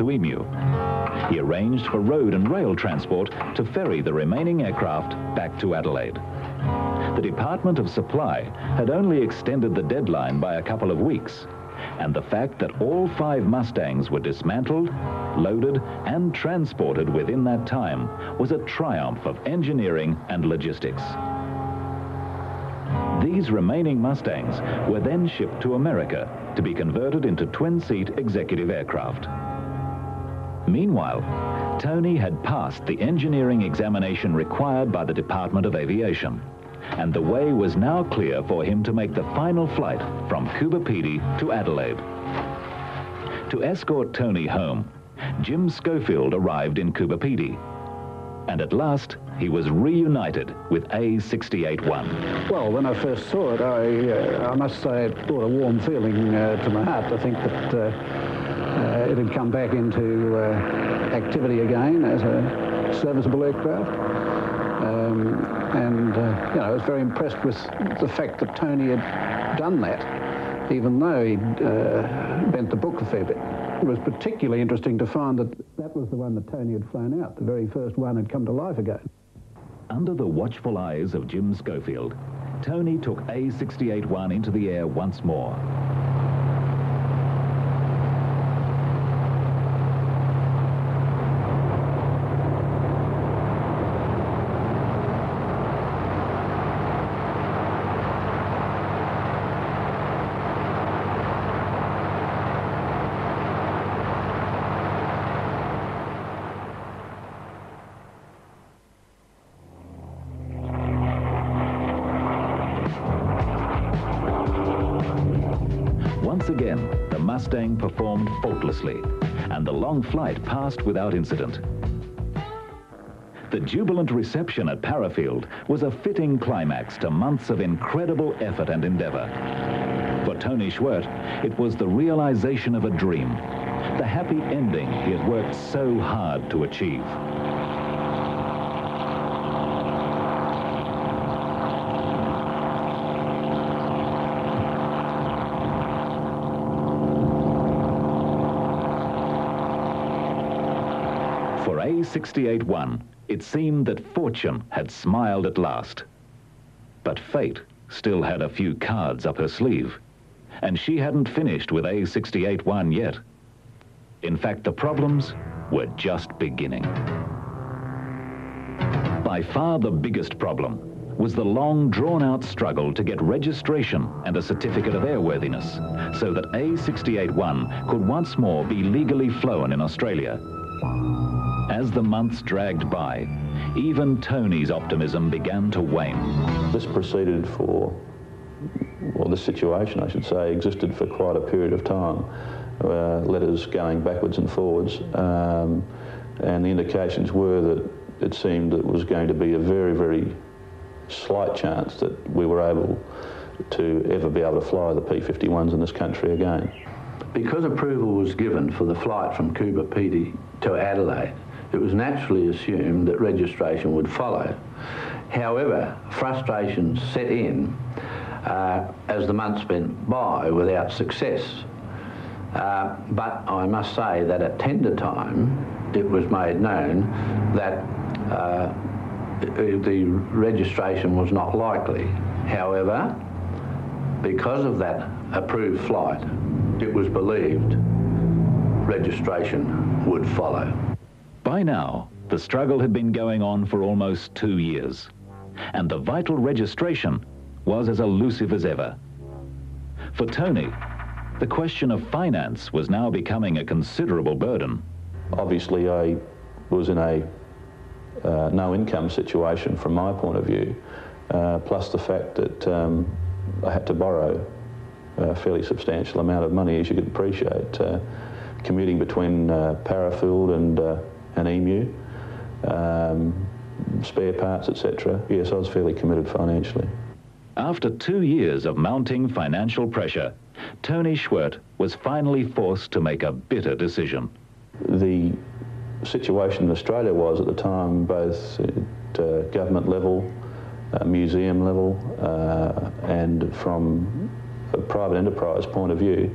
to Emu. He arranged for road and rail transport to ferry the remaining aircraft back to Adelaide. The Department of Supply had only extended the deadline by a couple of weeks, and the fact that all five Mustangs were dismantled, loaded and transported within that time was a triumph of engineering and logistics. These remaining Mustangs were then shipped to America to be converted into twin-seat executive aircraft. Meanwhile, Tony had passed the engineering examination required by the Department of Aviation, and the way was now clear for him to make the final flight from Coober Pedy to Adelaide. To escort Tony home, Jim Schofield arrived in Coober Pedy, and at last he was reunited with A681. Well, when I first saw it, I, uh, I must say it brought a warm feeling uh, to my heart. I think that uh it had come back into uh, activity again as a serviceable aircraft. Um, and, uh, you know, I was very impressed with the fact that Tony had done that, even though he'd bent the book a fair bit. It was particularly interesting to find that that was the one that Tony had flown out. The very first one had come to life again. Under the watchful eyes of Jim Schofield, Tony took A681 into the air once more. Mustang performed faultlessly, and the long flight passed without incident. The jubilant reception at Parafield was a fitting climax to months of incredible effort and endeavor. For Tony Schwerdt, it was the realization of a dream, the happy ending he had worked so hard to achieve. A681, it seemed that fortune had smiled at last. But fate still had a few cards up her sleeve, and she hadn't finished with A681 yet. In fact, the problems were just beginning. By far the biggest problem was the long drawn-out struggle to get registration and a certificate of airworthiness so that A681 could once more be legally flown in Australia. As the months dragged by, even Tony's optimism began to wane. This proceeded for, well, this situation, I should say, existed for quite a period of time. Uh, letters going backwards and forwards, um, and the indications were that it seemed it was going to be a very, very slight chance that we were able to ever be able to fly the P-51s in this country again. Because approval was given for the flight from Coober Pedy to Adelaide, it was naturally assumed that registration would follow. However, frustration set in uh, as the months went by without success. Uh, but I must say that at tender time, it was made known that uh, the registration was not likely. However, because of that approved flight, it was believed registration would follow. By now, the struggle had been going on for almost two years, and the vital registration was as elusive as ever. For Tony, the question of finance was now becoming a considerable burden. Obviously, I was in a uh, no income situation from my point of view, uh, plus the fact that um, I had to borrow a fairly substantial amount of money, as you could appreciate, uh, commuting between uh, Parafield and uh, an emu, um, spare parts, etc. Yes, I was fairly committed financially. After two years of mounting financial pressure, Tony Schwerdt was finally forced to make a bitter decision. The situation in Australia was at the time both at uh, government level, uh, museum level, uh, and from a private enterprise point of view,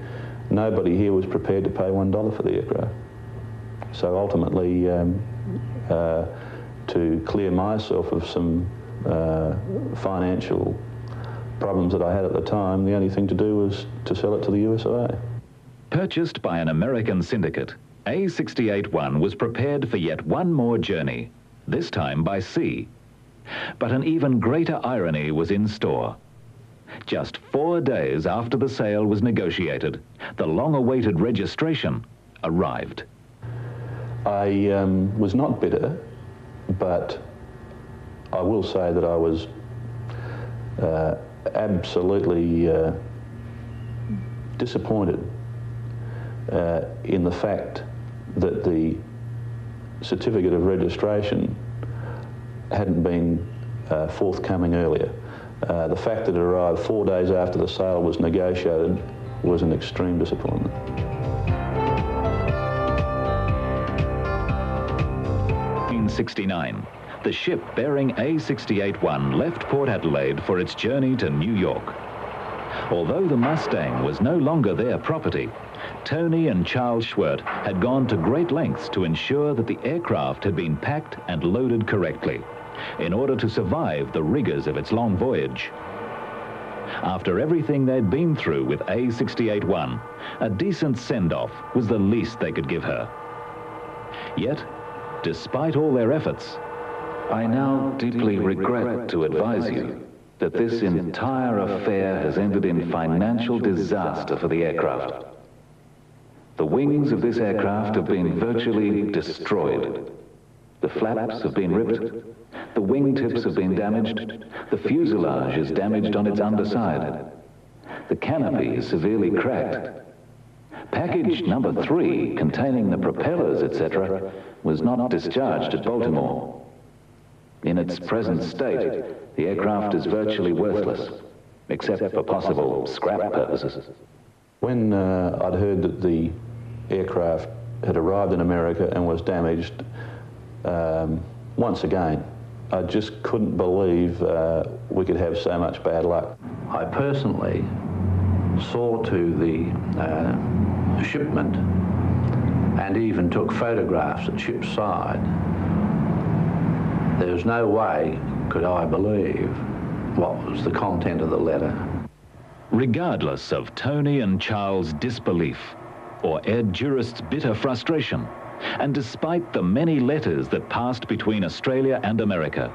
nobody here was prepared to pay one dollar for the aircraft. So ultimately, um, uh, to clear myself of some uh, financial problems that I had at the time, the only thing to do was to sell it to the USA. Purchased by an American syndicate, A681 was prepared for yet one more journey, this time by sea. But an even greater irony was in store. Just four days after the sale was negotiated, the long-awaited registration arrived. I um, was not bitter, but I will say that I was uh, absolutely uh, disappointed uh, in the fact that the certificate of registration hadn't been uh, forthcoming earlier. Uh, the fact that it arrived four days after the sale was negotiated was an extreme disappointment. In 69, the ship bearing A681 left Port Adelaide for its journey to New York. Although the Mustang was no longer their property, Tony and Charles Schwerdt had gone to great lengths to ensure that the aircraft had been packed and loaded correctly in order to survive the rigors of its long voyage. After everything they'd been through with A681, a decent send-off was the least they could give her. Yet, despite all their efforts, I now deeply regret to advise you that this entire affair has ended in financial disaster for the aircraft. The wings of this aircraft have been virtually destroyed. The flaps have been ripped, the wingtips have been damaged, the fuselage is damaged on its underside. The canopy is severely cracked. Package number three, containing the propellers, etc., was not discharged at Baltimore. In its present state, the aircraft is virtually worthless, except for possible scrap purposes. When uh, I'd heard that the aircraft had arrived in America and was damaged, um, once again, I just couldn't believe uh, we could have so much bad luck. I personally saw to the uh, shipment and even took photographs at ship's side There was no way could I believe what was the content of the letter. Regardless of Tony and Charles' disbelief or Ed Jurist's bitter frustration, and despite the many letters that passed between Australia and America,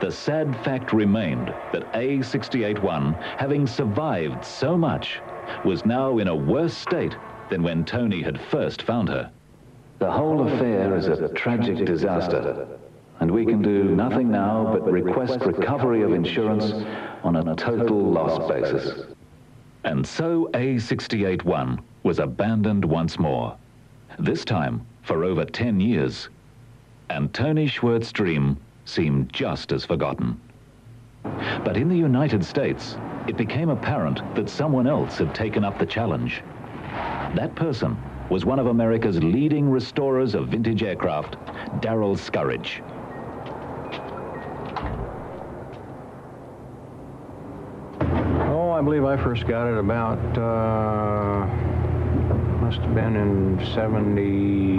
the sad fact remained that A681, having survived so much, was now in a worse state than when Tony had first found her. The whole affair is a tragic disaster, and we can do nothing now but request recovery of insurance on a total loss basis. And so A681 was abandoned once more, this time for over 10 years. And Tony Schwerdt's dream seemed just as forgotten. But in the United States, it became apparent that someone else had taken up the challenge. That person was one of America's leading restorers of vintage aircraft, Darrell Skurich. Oh, I believe I first got it about, uh, must have been in 70,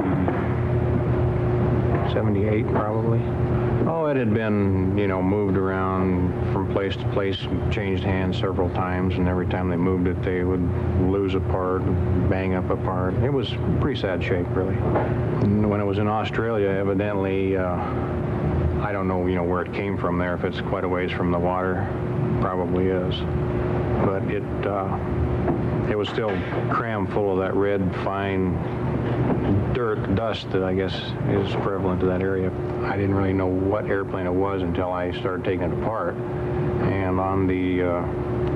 78 probably. It had been, you know, moved around from place to place, changed hands several times, and every time they moved it, they would lose a part, bang up a part. It was pretty sad shape, really. And when it was in Australia, evidently, uh, I don't know, you know, where it came from there, if it's quite a ways from the water, probably is but it uh, it was still crammed full of that red, fine dirt, dust that I guess is prevalent to that area. I didn't really know what airplane it was until I started taking it apart. And on the, uh,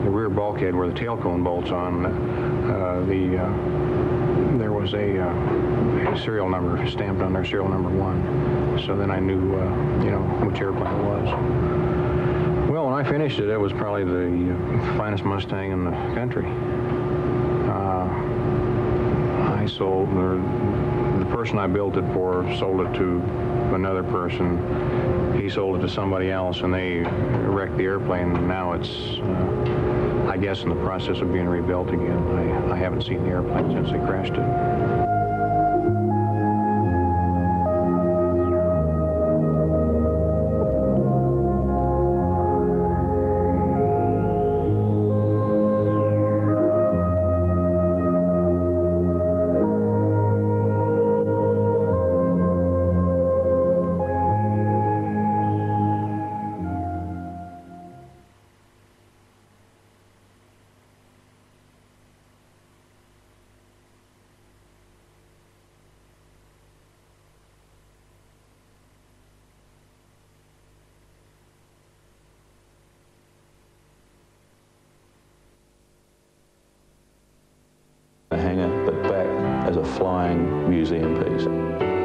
the rear bulkhead where the tail cone bolts on, uh, the uh, there was a, uh, a, serial number stamped on there, serial number one. So then I knew, uh, you know, which airplane it was. Well, when I finished it, it was probably the finest Mustang in the country. Sold, or the person I built it for sold it to another person. He sold it to somebody else, and they wrecked the airplane. Now it's, uh, I guess, in the process of being rebuilt again. I, I haven't seen the airplane since they crashed it. hangar, but back as a flying museum piece.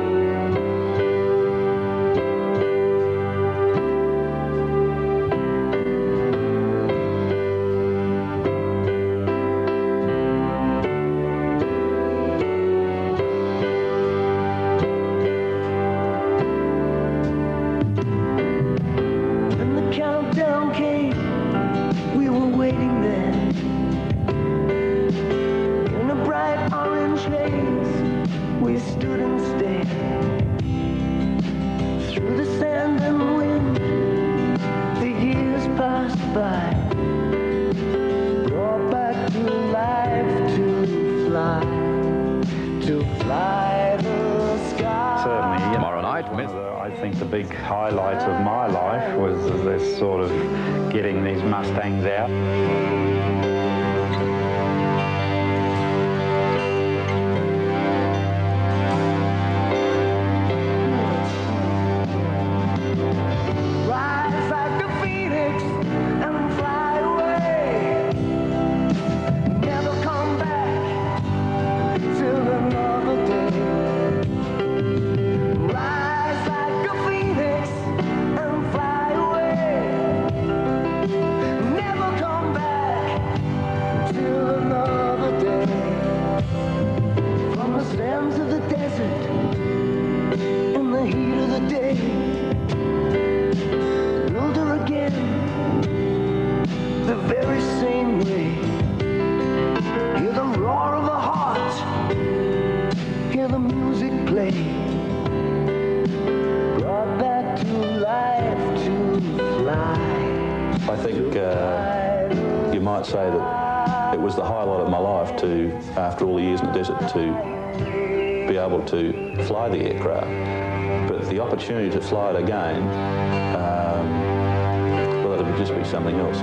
think the big highlight of my life was this sort of getting these Mustangs out. was the highlight of my life to, after all the years in the desert, to be able to fly the aircraft. But the opportunity to fly it again, um, well, it would just be something else.